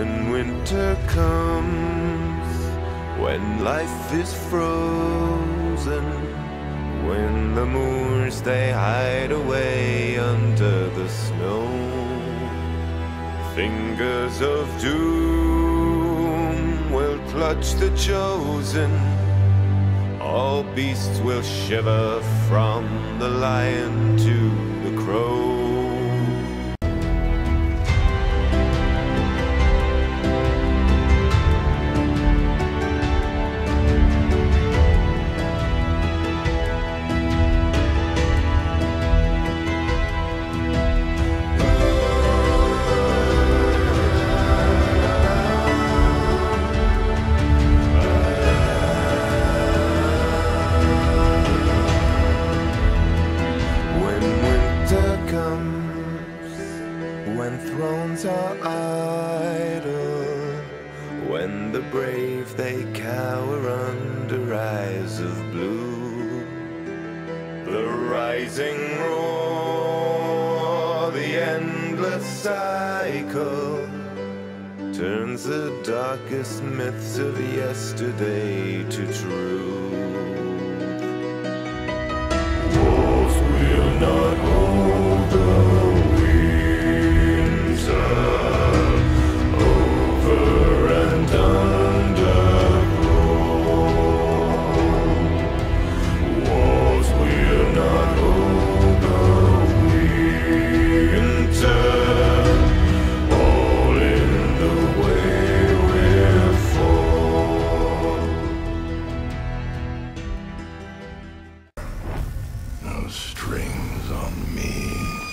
When winter comes, when life is frozen, when the moors they hide away under the snow, fingers of doom will clutch the chosen. All beasts will shiver from the lion thrones are idle, when the brave they cower under eyes of blue, the rising roar, the endless cycle turns the darkest myths of yesterday to truth. strings on me.